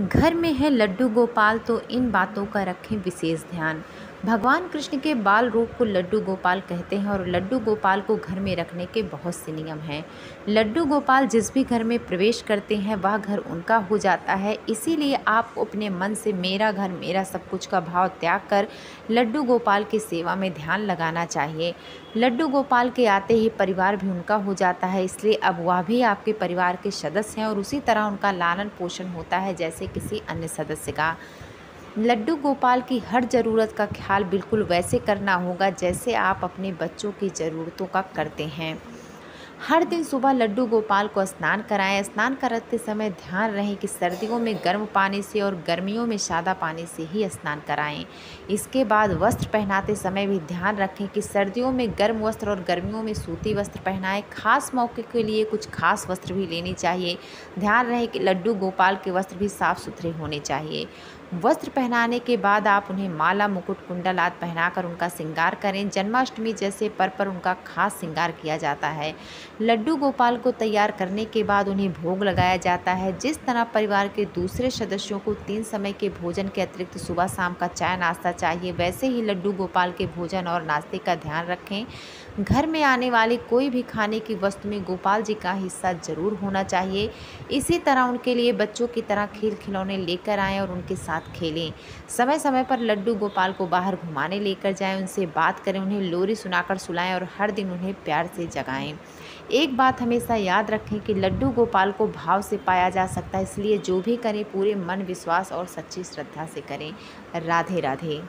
घर में है लड्डू गोपाल तो इन बातों का रखें विशेष ध्यान। भगवान कृष्ण के बाल रूप को लड्डू गोपाल कहते हैं और लड्डू गोपाल को घर में रखने के बहुत से नियम हैं। लड्डू गोपाल जिस भी घर में प्रवेश करते हैं, वह घर उनका हो जाता है। इसीलिए आपको अपने मन से मेरा घर, मेरा सब कुछ का भाव त्याग कर लड्डू गोपाल की सेवा में ध्यान लगाना चाहिए। लड्डू गोपाल के आते ही परिवार भी उनका हो जाता है, इसलिए अब वह भी आपके परिवार के सदस्य हैं और उसी तरह उनका लालन पोषण होता है, जैसे किसी अन्य सदस्य का। लड्डू गोपाल की हर ज़रूरत का ख्याल बिल्कुल वैसे करना होगा जैसे आप अपने बच्चों की ज़रूरतों का करते हैं। हर दिन सुबह लड्डू गोपाल को स्नान कराएँ। स्नान करते समय ध्यान रहे कि सर्दियों में गर्म पानी से और गर्मियों में सादा पानी से ही स्नान कराएँ। इसके बाद वस्त्र पहनाते समय भी ध्यान रखें कि सर्दियों में गर्म वस्त्र और गर्मियों में सूती वस्त्र पहनाएँ। खास मौके के लिए कुछ खास वस्त्र भी लेने चाहिए। ध्यान रहे कि लड्डू गोपाल के वस्त्र भी साफ़ सुथरे होने चाहिए। वस्त्र पहनाने के बाद आप उन्हें माला, मुकुट, कुंडल आदि पहनाकर उनका श्रृंगार करें। जन्माष्टमी जैसे पर्व पर उनका खास श्रृंगार किया जाता है। लड्डू गोपाल को तैयार करने के बाद उन्हें भोग लगाया जाता है। जिस तरह परिवार के दूसरे सदस्यों को तीन समय के भोजन के अतिरिक्त सुबह शाम का चाय नाश्ता चाहिए, वैसे ही लड्डू गोपाल के भोजन और नाश्ते का ध्यान रखें। घर में आने वाली कोई भी खाने की वस्तु में गोपाल जी का हिस्सा ज़रूर होना चाहिए। इसी तरह उनके लिए बच्चों की तरह खेल खिलौने लेकर आएँ और उनके साथ खेलें। समय समय पर लड्डू गोपाल को बाहर घुमाने लेकर जाएँ, उनसे बात करें, उन्हें लोरी सुनाकर सुलाएँ और हर दिन उन्हें प्यार से जगाएँ। एक बात हमेशा याद रखें कि लड्डू गोपाल को भाव से पाया जा सकता है, इसलिए जो भी करें, पूरे मन विश्वास और सच्ची श्रद्धा से करें। राधे राधे